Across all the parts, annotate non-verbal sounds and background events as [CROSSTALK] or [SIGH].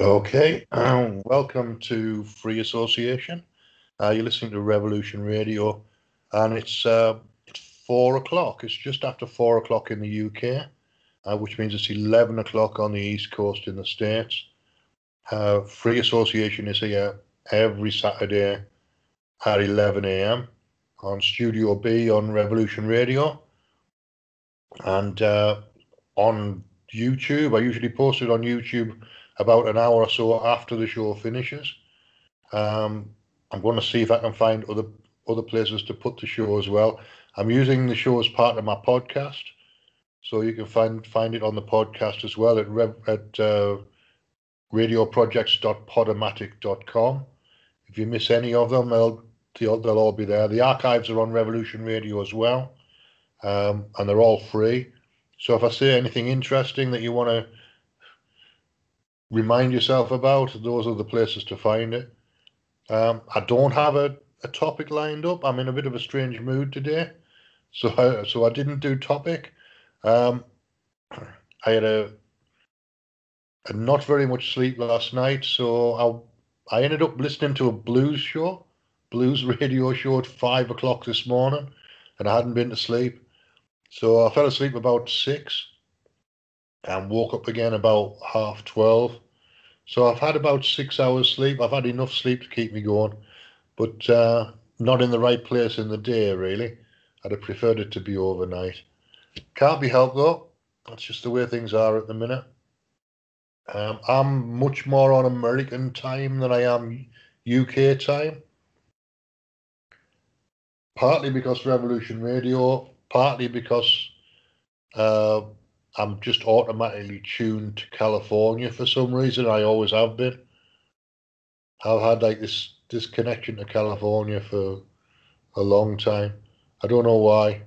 Okay, um, welcome to Free Association. Uh, you're listening to Revolution Radio, and it's uh, it's four o'clock. It's just after four o'clock in the UK, uh, which means it's eleven o'clock on the East Coast in the States. Uh, Free Association is here every Saturday at 11 a.m. on Studio B on Revolution Radio, and uh, on YouTube. I usually post it on YouTube about an hour or so after the show finishes. Um, I'm going to see if I can find other other places to put the show as well. I'm using the show as part of my podcast, so you can find find it on the podcast as well at at uh, radioprojects.podomatic.com. If you miss any of them, they'll they'll, they'll all be there. The archives are on Revolution Radio as well, um, and they're all free. So if I say anything interesting that you want to remind yourself about, those are the places to find it. Um, I don't have a, a topic lined up. I'm in a bit of a strange mood today, so I, [LAUGHS] so I didn't do topic. Um, [CLEARS THROAT] I had a, a not very much sleep last night, so I I ended up listening to a blues show, blues [LAUGHS] radio show at five o'clock this morning, and I hadn't been to sleep. So I fell asleep about six and woke up again about half 12. So I've had about six hours sleep. I've had enough sleep to keep me going, but uh, not in the right place in the day, really. I'd have preferred it to be overnight. Can't be helped though. That's just the way things are at the minute. Um, I'm much more on American time than I am UK time. Partly because Revolution Radio, partly because uh, I'm just automatically tuned to California for some reason. I always have been. I've had like this this connection to California for a long time. I don't know why.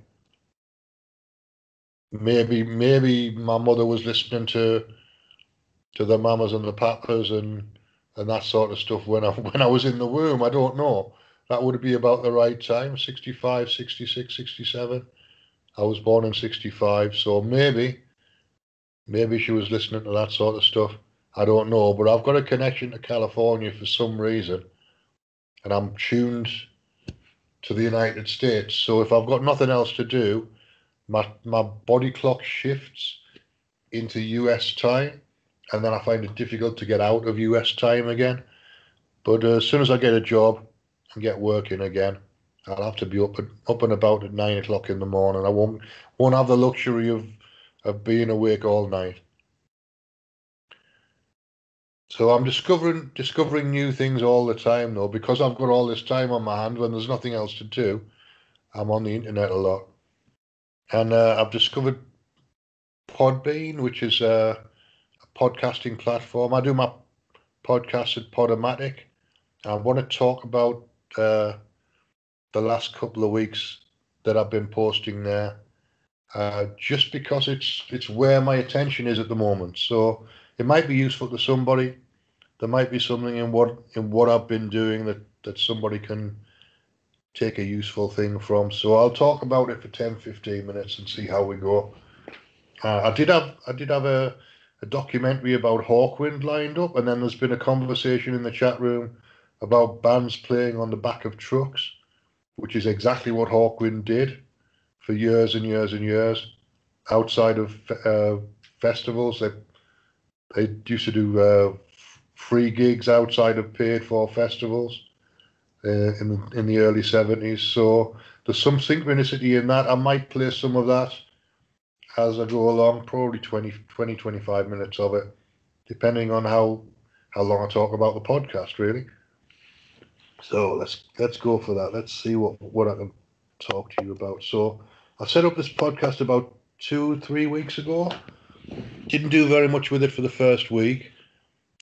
Maybe maybe my mother was listening to to the mamas and the papas and and that sort of stuff when I [LAUGHS] when I was in the womb. I don't know. That would be about the right time, 65, 66, 67. I was born in 65, so maybe Maybe she was listening to that sort of stuff. I don't know, but I've got a connection to California for some reason, and I'm tuned to the United States. So if I've got nothing else to do, my my body clock shifts into US time, and then I find it difficult to get out of US time again. But uh, as soon as I get a job and get working again, I'll have to be up and up and about at nine o'clock in the morning. I won't won't have the luxury of of being awake all night. So I'm discovering discovering new things all the time though, because I've got all this time on my hand when there's nothing else to do. I'm on the internet a lot. And uh, I've discovered Podbean, which is a, a podcasting platform. I do my podcast at Podomatic. I want to talk about uh, the last couple of weeks that I've been posting there uh, just because it's it's where my attention is at the moment. So it might be useful to somebody. There might be something in what in what I've been doing that that somebody can take a useful thing from. So I'll talk about it for 10, 15 minutes and see how we go. Uh, I did have I did have a, a documentary about Hawkwind lined up, and then there's been a conversation in the chat room about bands playing on the back of trucks, which is exactly what Hawkwind did for years and years and years outside of uh, festivals. They they used to do uh, free gigs outside of paid for festivals uh, in in the early seventies. So there's some synchronicity in that. I might play some of that as I go along, probably 20, 20 25 minutes of it, depending on how how long I talk about the podcast, really. So let's let's go for that. Let's see what what I can talk to you about. So I set up this podcast about two, three weeks ago. Didn't do very much with it for the first week.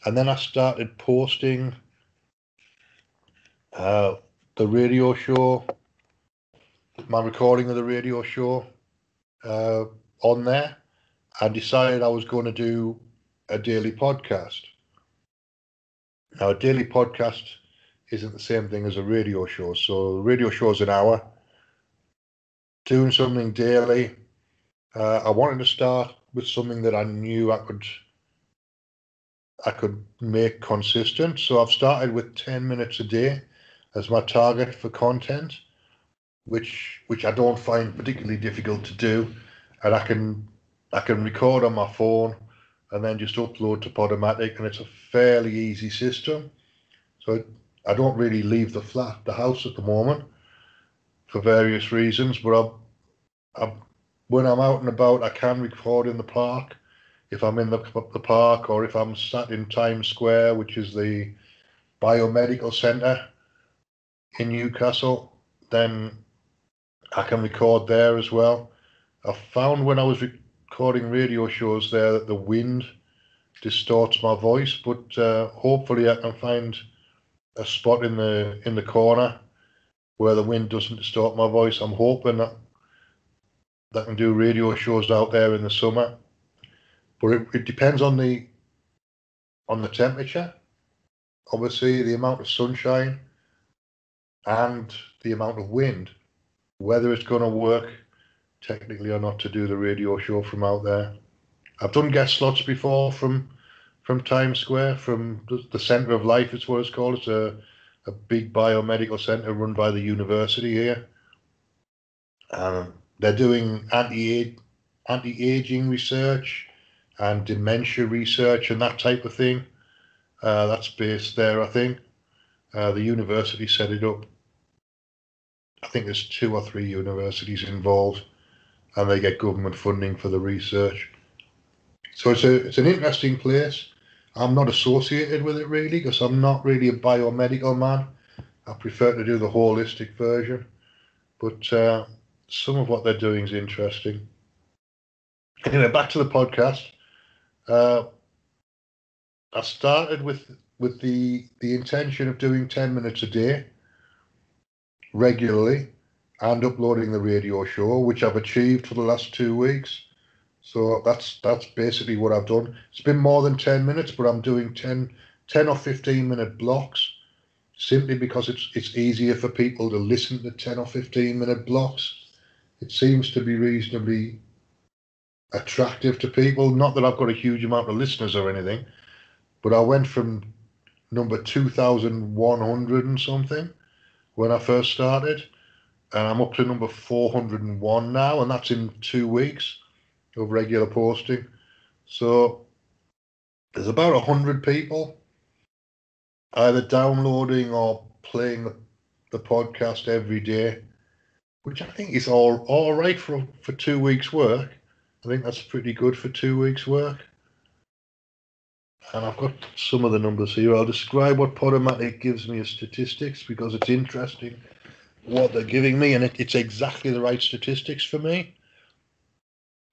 And then I started posting uh, the radio show, my recording of the radio show uh, on there. I decided I was going to do a daily podcast. Now, a daily podcast isn't the same thing as a radio show. So, the radio show is an hour doing something daily. Uh, I wanted to start with something that I knew I could I could make consistent. So I've started with 10 minutes a day as my target for content, which which I don't find particularly difficult to do, and I can I can record on my phone and then just upload to Podomatic, and it's a fairly easy system. So I don't really leave the flat, the house at the moment, for various reasons. But I, I, when I'm out and about, I can record in the park if I'm in the, the park or if I'm sat in Times Square, which is the biomedical centre in Newcastle, then I can record there as well. I found when I was recording radio shows there that the wind distorts my voice, but uh, hopefully I can find a spot in the in the corner where the wind doesn't distort my voice. I'm hoping that that I can do radio shows out there in the summer, but it, it depends on the on the temperature. Obviously, the amount of sunshine and the amount of wind, whether it's going to work technically or not to do the radio show from out there. I've done guest slots before from from Times Square, from the, the Centre of Life, it's what it's called. It's a, a big biomedical centre run by the university here. Um, they're doing anti anti aging research and dementia research and that type of thing. Uh, that's based there, I think. Uh, the university set it up. I think there's two or three universities involved, and they get government funding for the research. So it's a it's an interesting place. I'm not associated with it really because I'm not really a biomedical man. I prefer to do the holistic version, but uh, some of what they're doing is interesting. Anyway, back to the podcast. Uh, I started with with the the intention of doing ten minutes a day regularly and uploading the radio show, which I've achieved for the last two weeks. So that's that's basically what I've done. It's been more than 10 minutes, but I'm doing 10, 10 or 15 minute blocks simply because it's it's easier for people to listen to 10 or 15 minute blocks. It seems to be reasonably attractive to people. Not that I've got a huge amount of listeners or anything, but I went from number 2,100 and something when I first started, and I'm up to number 401 now, and that's in two weeks of regular posting. So there's about a hundred people either downloading or playing the, the podcast every day, which I think is all all right for for two weeks' work. I think that's pretty good for two weeks' work. And I've got some of the numbers here. I'll describe what Podomatic gives me as statistics because it's interesting what they're giving me, and it, it's exactly the right statistics for me.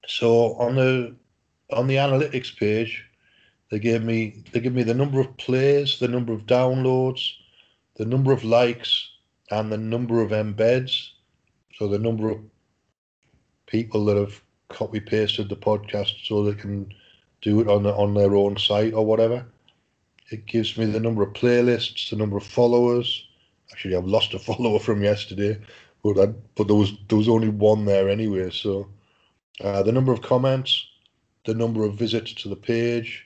So on the on the analytics page, they gave me they give me the number of plays, the number of downloads, the number of likes, and the number of embeds. So the number of people that have copy pasted the podcast so they can do it on the, on their own site or whatever. It gives me the number of playlists, the number of followers. Actually, I've lost a [LAUGHS] follower from yesterday, but I, but there was there was only one there anyway. So uh, the number of comments, the number of visits to the page,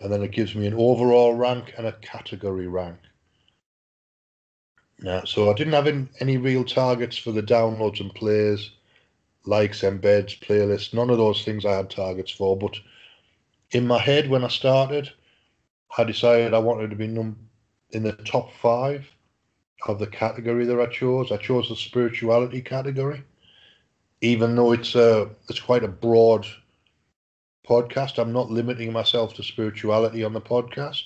and then it gives me an overall rank and a category rank. Now, so I didn't have in, any real targets for the downloads and plays, likes, embeds, playlists, none of those things I had targets for. But in my head, when I started, I decided I wanted to be num- in the top five of the category that I chose. I chose the spirituality category even though it's a it's quite a broad podcast, I'm not limiting myself to spirituality on the podcast.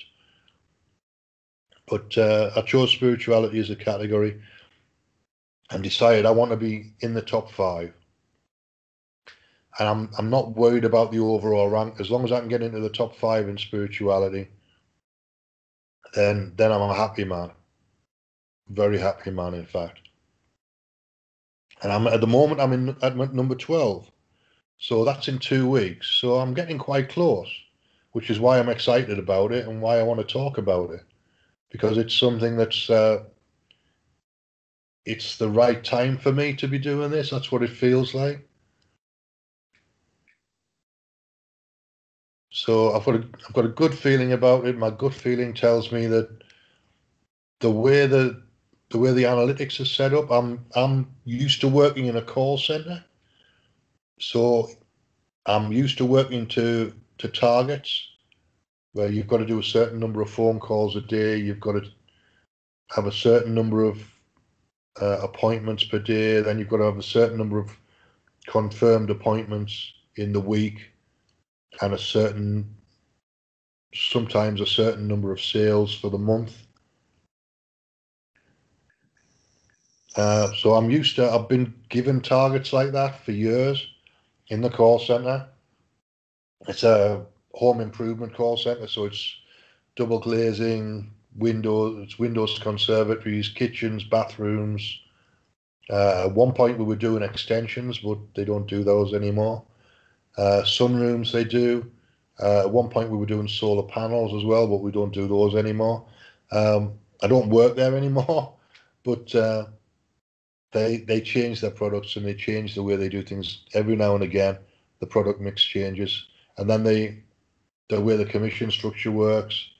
But uh, I chose spirituality as a category and decided I want to be in the top five. And I'm I'm not worried about the overall rank as long as I can get into the top five in spirituality. Then then I'm a happy man. Very happy man, in fact and I'm at the moment I'm in at number twelve, so that's in two weeks. So I'm getting quite close, which is why I'm excited about it and why I want to talk about it, because it's something that's uh, it's the right time for me to be doing this. That's what it feels like. So I've got a, I've got a good feeling about it. My gut feeling tells me that the way the the way the analytics is set up, I'm I'm used to working in a call center, so I'm used to working to to targets where you've got to do a certain number of phone calls a day. You've got to have a certain number of uh, appointments per day. Then you've got to have a certain number of confirmed appointments in the week, and a certain sometimes a certain number of sales for the month Uh, so I'm used to, I've been given targets like that for years in the call center. It's a home improvement call center, so it's double glazing, windows, it's windows conservatories, kitchens, bathrooms. Uh, at one point we were doing extensions, but they don't do those anymore. Uh, sunrooms they do. Uh, at one point we were doing solar panels as well, but we don't do those anymore. Um, I don't work there anymore, [LAUGHS] but uh, they they change their products and they change the way they do things every now and again. The product mix changes, and then they the way the commission structure works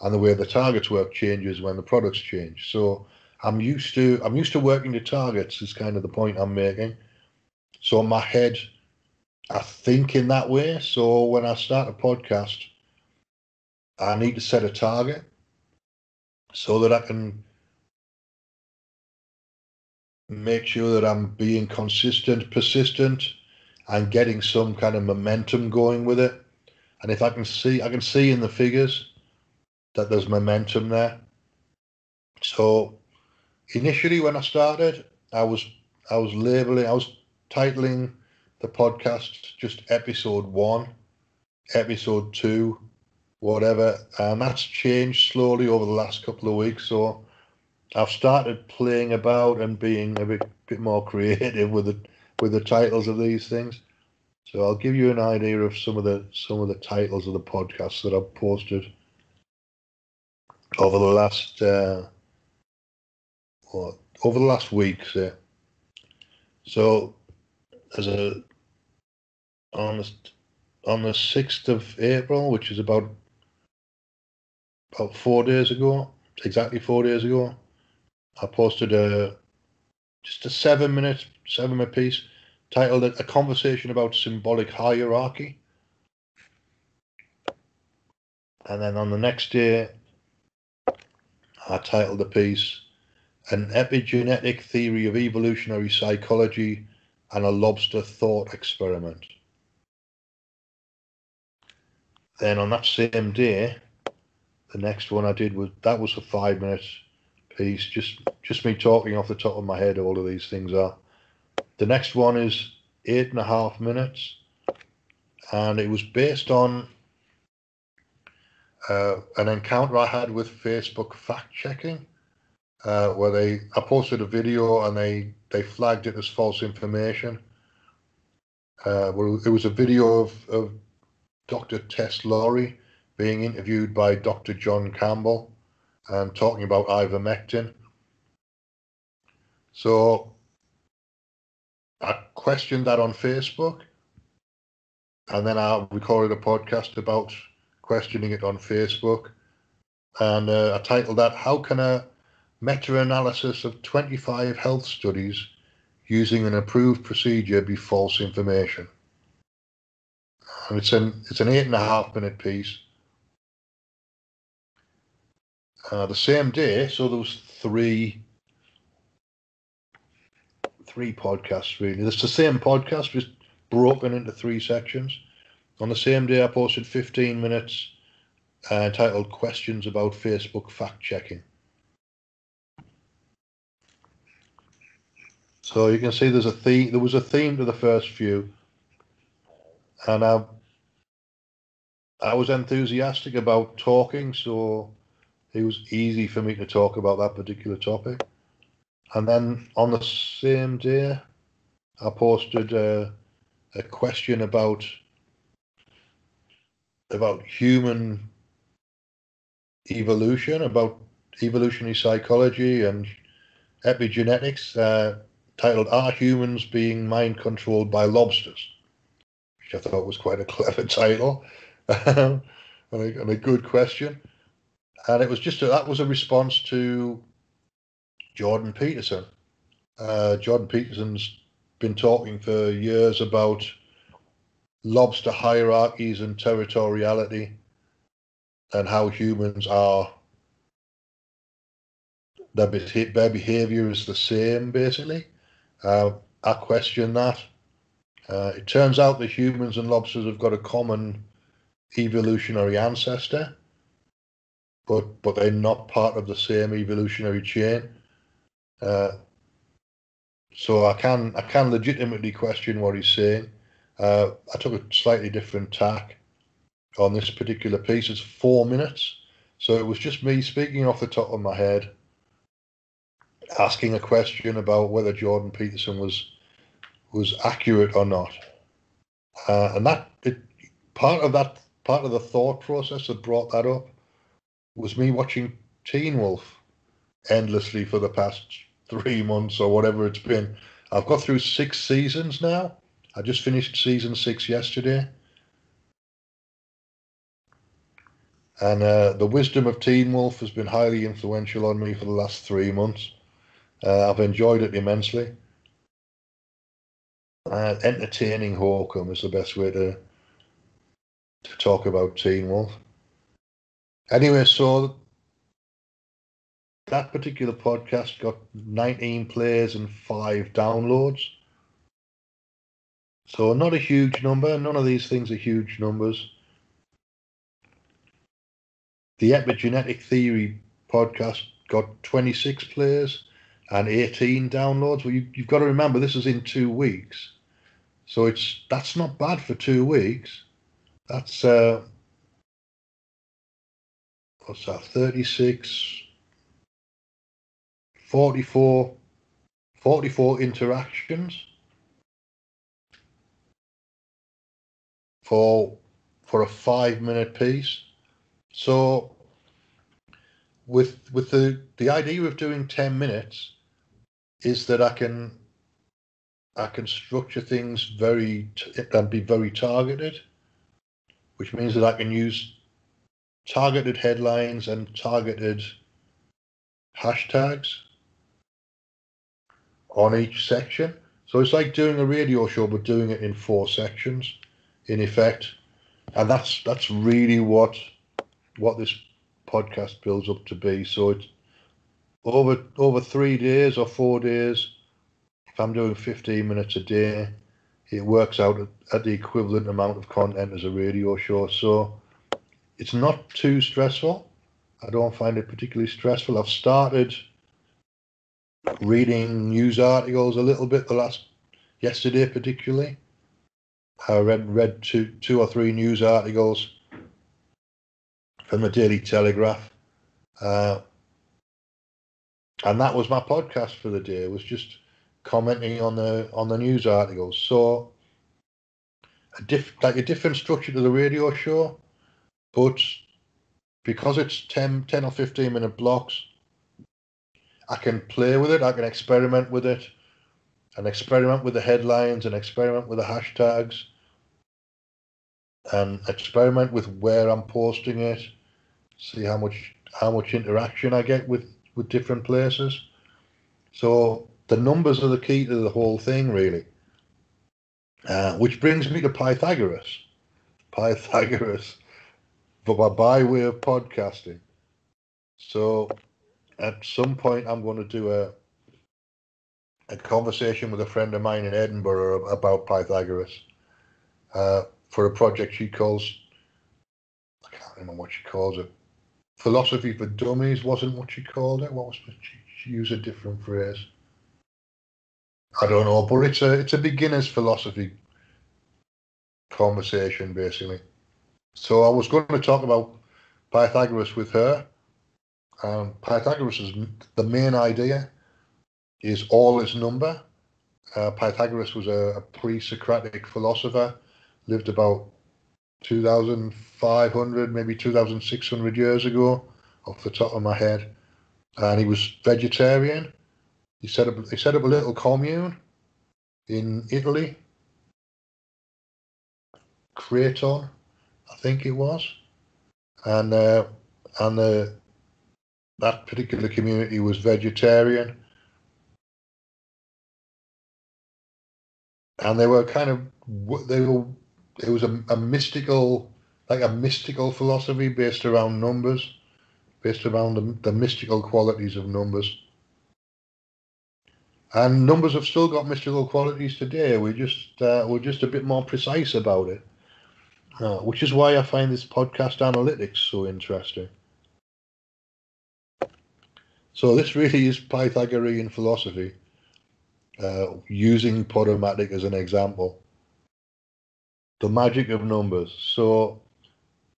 and the way the targets work changes when the products change. So I'm used to I'm used to working to targets is kind of the point I'm making. So in my head, I think in that way. So when I start a podcast, I need to set a target so that I can make sure that I'm being consistent, persistent, and getting some kind of momentum going with it. And if I can see, I can see in the figures that there's momentum there. So initially, when I started, I was I was labeling, I was titling the podcast just episode one, episode two, whatever, and that's changed slowly over the last couple of weeks. So I've started playing about and being a bit bit more creative with the with the titles of these things. So I'll give you an idea of some of the some of the titles of the podcasts that I've posted over the last uh, what over the last week. Say. So as a on the on the sixth of April, which is about about four days ago, exactly four days ago, I posted a just a seven minute seven minute piece titled "A Conversation About Symbolic Hierarchy," and then on the next day, I titled the piece "An Epigenetic Theory of Evolutionary Psychology and a Lobster Thought Experiment." Then on that same day, the next one I did was that was for five minutes Just just me talking off the top of my head. All of these things are. The next one is eight and a half minutes, and it was based on uh, an encounter I had with Facebook fact checking, uh, where they I posted a video and they they flagged it as false information. Uh, well, it was a video of, of Dr. Tess Lawrie being interviewed by Dr. John Campbell and talking about ivermectin. So I questioned that on Facebook, and then I recorded a podcast about questioning it on Facebook, and uh, I titled that "How Can a Meta-analysis of 25 health studies using an approved procedure be false information?" And it's an it's an eight and a half minute piece uh, the same day. So there was three three podcasts really. It's the same podcast, just broken into three sections. On the same day, I posted 15 minutes uh, titled "Questions About Facebook Fact Checking." So you can see there's a theme. There was a theme to the first few, and I, I was enthusiastic about talking. So it was easy for me to talk about that particular topic. And then on the same day, I posted a, a question about about human evolution, about evolutionary psychology and epigenetics, uh, titled "Are Humans Being Mind Controlled by Lobsters?" which I thought was quite a clever [LAUGHS] title. [LAUGHS] and, a, and a good question. And it was just a, that was a response to Jordan Peterson. Uh, Jordan Peterson's been talking for years about lobster hierarchies and territoriality and how humans are their, behavior is the same basically. Uh, i question that. Uh, it turns out that humans and lobsters have got a common evolutionary ancestor but but they're not part of the same evolutionary chain uh, so i can i can legitimately question what he's saying uh, I took a slightly different tack on this particular piece. It's four minutes. So it was just me speaking off the top of my head, asking a question about whether Jordan Peterson was was accurate or not. Uh, and that it, part of that part of the thought process that brought that up was me watching Teen Wolf endlessly for the past three months or whatever it's been. I've got through six seasons now. I just finished season six yesterday. And uh, the wisdom of Teen Wolf has been highly influential on me for the last three months. Uh, I've enjoyed it immensely. Uh, entertaining Hawcombe is the best way to to talk about Teen Wolf. Anyway, so that particular podcast got 19 plays and five downloads. So not a huge number. None of these things are huge numbers. The Epigenetic Theory podcast got 26 players and 18 downloads. Well, you, have got to remember this is in two weeks, so it's that's not bad for two weeks. That's uh, what's that? 36, 44, 44 interactions. for for a five minute piece. So with with the the idea of doing 10 minutes is that I can I can structure things very and be very targeted, which means that I can use targeted headlines and targeted hashtags on each section. So it's like doing a radio show, but doing it in four sections in effect, and that's that's really what what this podcast builds up to be. So it's over over three days or four days. If I'm doing 15 minutes a day, it works out at, at the equivalent amount of content as a radio show. So it's not too stressful. I don't find it particularly stressful. I've started reading news articles a little bit the last yesterday particularly I read read two two or three news articles from the Daily Telegraph, uh, and that was my podcast for the day. It was just commenting on the on the news articles. So a diff like a different structure to the radio show, but because it's 10, 10 or fifteen minute blocks, I can play with it. I can experiment with it and experiment with the headlines and experiment with the hashtags and experiment with where I'm posting it, see how much how much interaction I get with with different places. So the numbers are the key to the whole thing, really. Uh, which brings me to Pythagoras. Pythagoras, but by, way of podcasting. So at some point, I'm going to do a a conversation with a friend of mine in Edinburgh about Pythagoras. Uh, for a project she calls I can't remember what she calls it. Philosophy for Dummies wasn't what she called it. What was she, she used a different phrase? I don't know, but it's a it's a beginner's philosophy conversation basically. So I was going to talk about Pythagoras with her. Um, Pythagoras the main idea is all is number. Uh, Pythagoras was a, a pre-Socratic philosopher lived about 2,500, maybe 2,600 years ago, off the top of my head. And he was vegetarian. He set up he set up a little commune in Italy, Croton, I think it was, and uh, and the that particular community was vegetarian, and they were kind of they were it was a, a mystical like a mystical philosophy based around numbers, based around the, the mystical qualities of numbers. And numbers have still got mystical qualities today. We just uh, we're just a bit more precise about it, uh, which is why I find this podcast analytics so interesting. So this really is Pythagorean philosophy, uh, using Podomatic as an example. The magic of numbers. So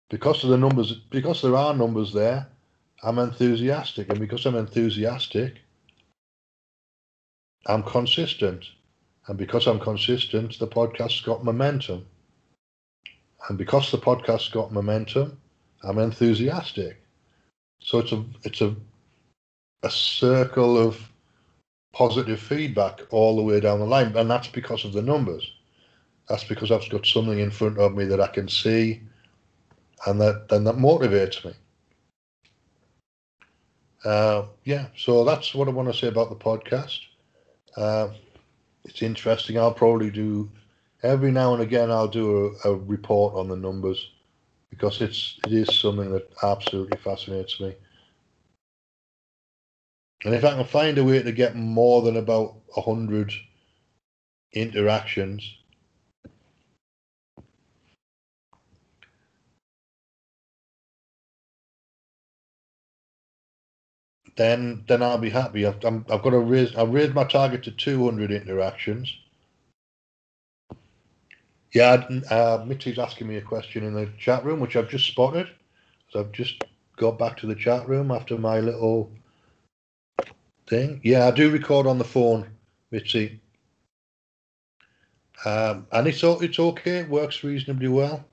because of the numbers, because there are numbers there, I'm enthusiastic, and because I'm enthusiastic, I'm consistent. And because I'm consistent, the podcast's got momentum. And because the podcast's got momentum, I'm enthusiastic. So it's a it's a a circle of positive feedback all the way down the line. And that's because of the numbers. That's because I've got something in front of me that I can see and that then that motivates me. Uh, yeah, so that's what I want to say about the podcast. Uh, it's interesting. I'll probably do every now and again. I'll do a, a, report on the numbers because it's it is something that absolutely fascinates me. And if I can find a way to get more than about a hundred interactions, then then I'll be happy. I've, i have got to raise. I've raised my target to 200 interactions. Yeah, uh, Mitzi's asking me a question in the chat room, which I've just spotted. So I've just got back to the chat room after my little thing. Yeah, I do record on the phone, Mitzi. Um, and it's it's okay. It works reasonably well.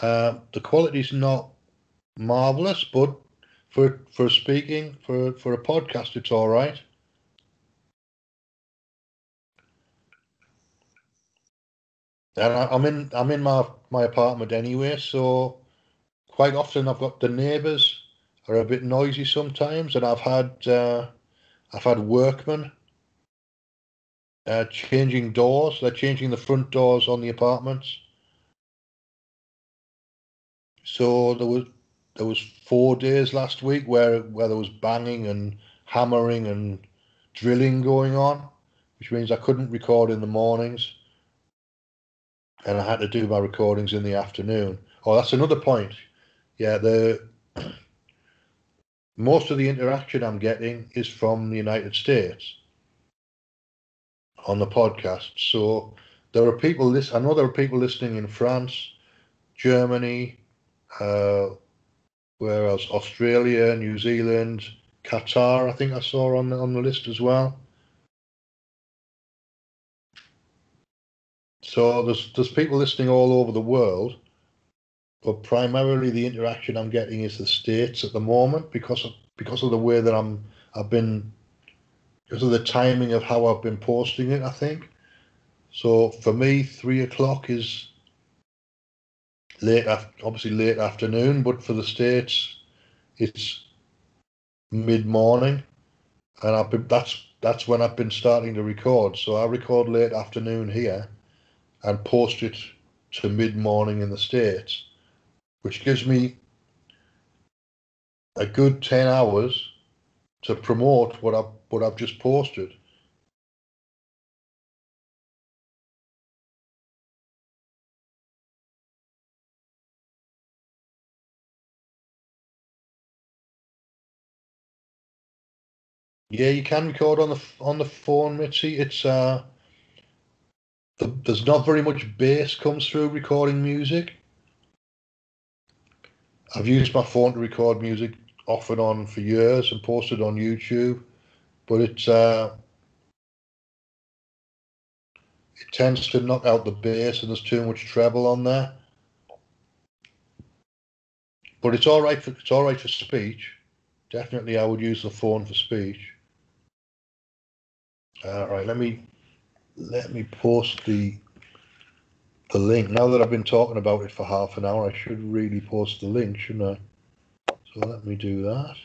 Uh, the quality's not marvelous, but for for speaking for for a podcast, it's all right. And I, am in I'm in my my apartment anyway, so quite often I've got the neighbours are a bit noisy sometimes, and I've had uh, I've had workmen uh, changing doors. They're changing the front doors on the apartments. So there was there was four days last week where where there was banging and hammering and drilling going on, which means I couldn't record in the mornings, and I had to do my recordings in the afternoon. Oh, that's another point. Yeah, the [CLEARS THROAT] most of the interaction I'm getting is from the United States on the podcast. So there are people. This I know there are people listening in France, Germany. Uh, where else? Australia, New Zealand, Qatar. I think I saw on on the list as well. So there's there's people listening all over the world, but primarily the interaction I'm getting is the states at the moment because of because of the way that I'm I've been because of the timing of how I've been posting it. I think so. For me, three o'clock is late, obviously late afternoon, but for the states, it's mid morning, and I've been, that's that's when I've been starting to record. So I record late afternoon here, and post it to mid morning in the states, which gives me a good ten hours to promote what I've, what I've just posted. Yeah, you can record on the on the phone, Mitzi. It's uh, the, there's not very much bass comes through recording music. I've used my phone to record music off and on for years and posted on YouTube, but it's uh, it tends to knock out the bass and there's too much treble on there. But it's all right for it's all right for speech. Definitely, I would use the phone for speech. All right, let me let me post the the link. Now that I've been talking about it for half an hour, I should really post the link, shouldn't I? So let me do that.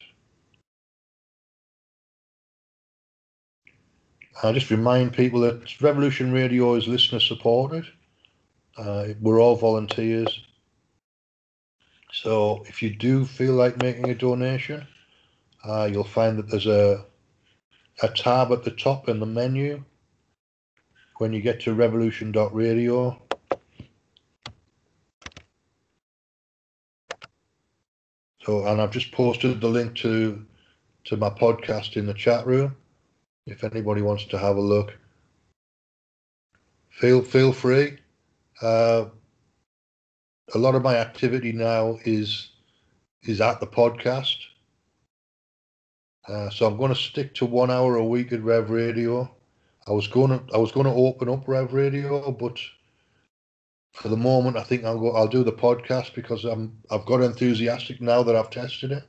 I just remind people that Revolution Radio is listener supported. Uh, we're all volunteers. So if you do feel like making a donation, uh, you'll find that there's a a tab at the top in the menu when you get to revolution.radio. So, and I've just posted the link to to my podcast in the chat room. If anybody wants to have a look, feel feel free. Uh, a lot of my activity now is is at the podcast. Uh, so I'm going to stick to one hour a week at Rev Radio. I was going to I was to open up Rev Radio, but for the moment, I think I'll go. I'll do the podcast because I'm I've got enthusiastic now that I've tested it,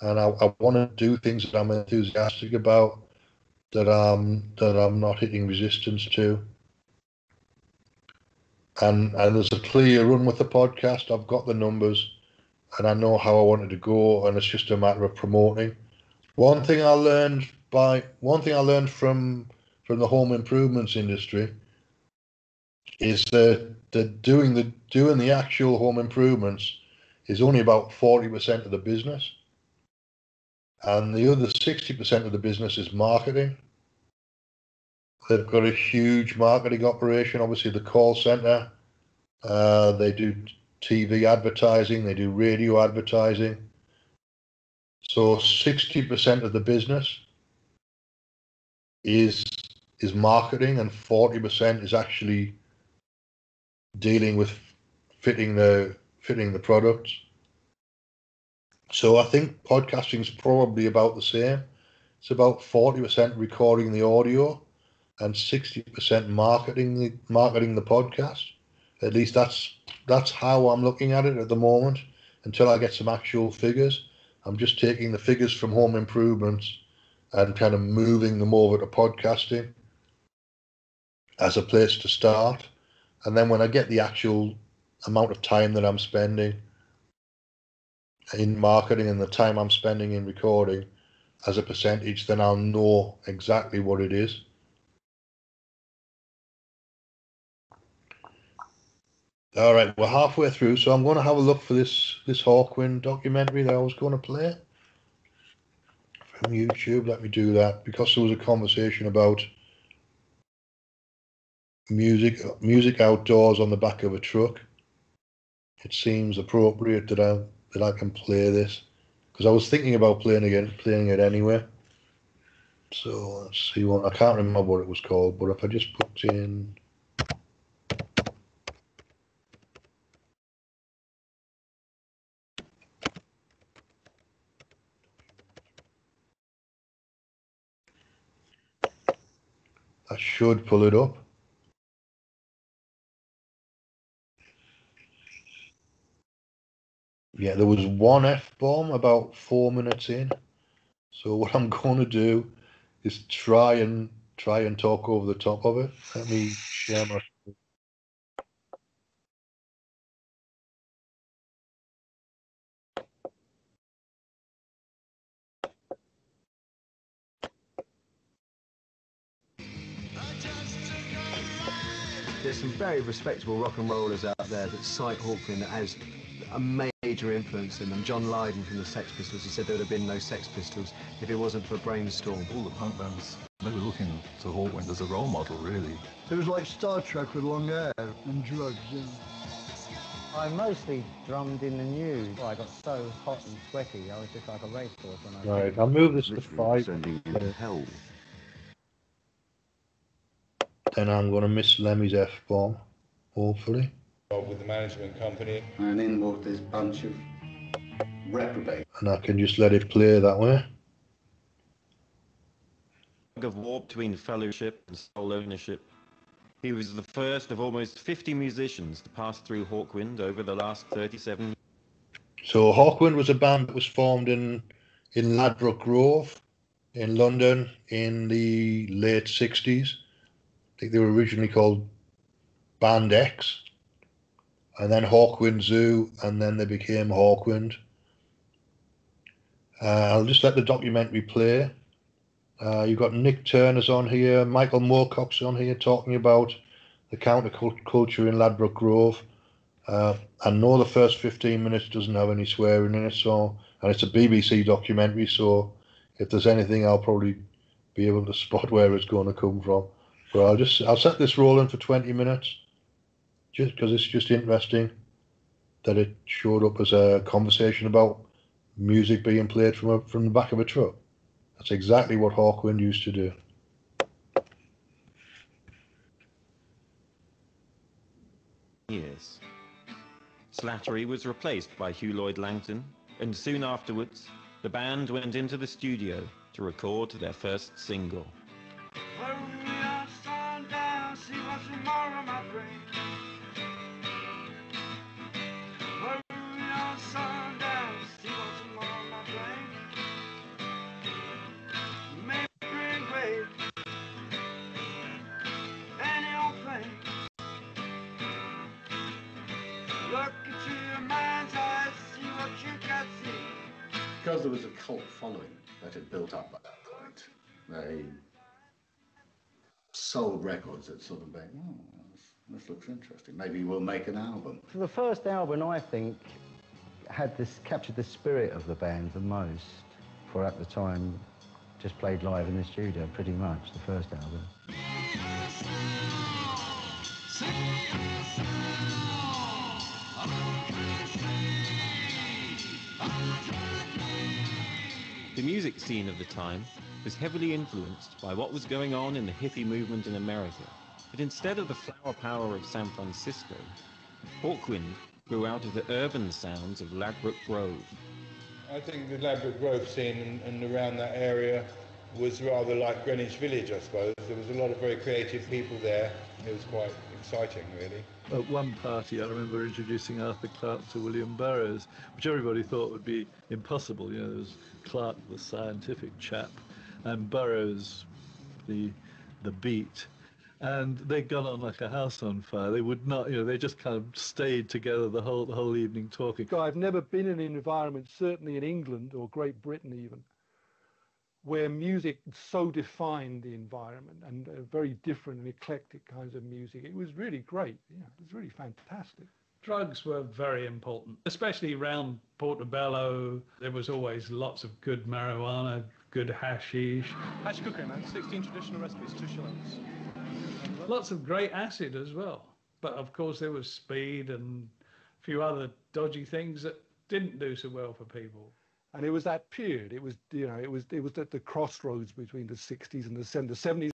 and I, I want to do things that I'm enthusiastic about that I'm that I'm not hitting resistance to. And and there's a clear run with the podcast. I've got the numbers, and I know how I wanted to go, and it's just a matter of promoting. One thing I learned by one thing I learned from from the home improvements industry is that, that doing the doing the actual home improvements is only about forty percent of the business, and the other sixty percent of the business is marketing. They've got a huge marketing operation. Obviously, the call center. Uh, they do TV advertising. They do radio advertising. So sixty percent of the business is is marketing, and forty percent is actually dealing with fitting the fitting the products. So I think podcasting is probably about the same. It's about forty percent recording the audio and sixty percent marketing the marketing the podcast. At least that's that's how I'm looking at it at the moment. Until I get some actual figures, I'm just taking the figures from home improvements and kind of moving them over to podcasting as a place to start. And then when I get the actual amount of time that I'm spending in marketing and the time I'm spending in recording as a percentage, then I'll know exactly what it is. All right, we're halfway through, so I'm going to have a look for this this Hawkwind documentary that I was going to play from YouTube. Let me do that because there was a conversation about music music outdoors on the back of a truck. It seems appropriate that I that I can play this because I was thinking about playing again, playing it anyway. So let's see what I can't remember what it was called, but if I just put in I should pull it up. Yeah, there was one F bomb about four minutes in. So what I'm [LAUGHS] going to do is try and try and talk over the top of it. Let me share my. There's some very respectable rock and rollers out there that cite Hawkwind as a major influence in them. John Lydon from the Sex Pistols, he said there would have been no Sex Pistols if it wasn't for Brainstorm. All the punk bands, they were looking to Hawkwind as a role model, really. It was like Star Trek with long hair and drugs. And... I mostly drummed in the news. I got so hot and sweaty, I was just like a racehorse when I Right, I'll move this to five. sending you to hell. Then I'm going to miss Lemmy's F bomb, hopefully. With the management company. and in walked this bunch of reprobates. And I can just let it play that way. of war between fellowship and sole ownership. He was the first of almost 50 musicians to pass through Hawkwind over the last 37 years. So Hawkwind was a band that was formed in in Ladbroke Grove in London in the late sixties. I think they were originally called Band X. and then Hawkwind Zoo, and then they became Hawkwind. Uh, I'll just let the documentary play. Uh, you've got Nik Turner's on here, Michael Moorcock's on here talking about the counterculture in Ladbroke Grove. Uh, I know the first 15 minutes doesn't have any swearing in it, so and it's a BBC documentary, so if there's anything, I'll probably be able to spot where it's going to come from. But I'll just I'll set this rolling for 20 minutes, just because it's just interesting that it showed up as a conversation about music being played from a, from the back of a truck. That's exactly what Hawkwind used to do. Years. Slattery was replaced by Huw Lloyd Langton, and soon afterwards, the band went into the studio to record their first single. Because there was a cult following that had built up by that. Point, they sold records that sort of went, oh, this, this looks interesting. Maybe we'll make an album. For the first album, I think, had this captured the spirit of the band the most. For at the time, just played live in the studio pretty much. The first album. The music scene of the time was heavily influenced by what was going on in the hippie movement in America. But instead of the flower power of San Francisco, Hawkwind grew out of the urban sounds of Ladbroke Grove. I think the Ladbroke Grove scene and, and around that area was rather like Greenwich Village, I suppose. There was a lot of very creative people there. It was quite exciting, really. At one party, I remember introducing Arthur Clarke to William Burroughs, which everybody thought would be impossible. You know, there was Clarke, the scientific chap, and Burroughs, the the beat. And they'd gone on like a house on fire. They would not, you know, they just kind of stayed together the whole the whole evening talking. I've never been in an environment, certainly in England or Great Britain even, where music so defined the environment and uh, very different and eclectic kinds of music. It was really great. Yeah, it was really fantastic. Drugs were very important, especially around Portobello. There was always lots of good marijuana, good hashish. Hash cookery, man. 16 traditional recipes, two shillings. Lots of great acid as well. But of course, there was speed and a few other dodgy things that didn't do so well for people and it was that period. It was you know it was it was at the crossroads between the 60s and the 70s.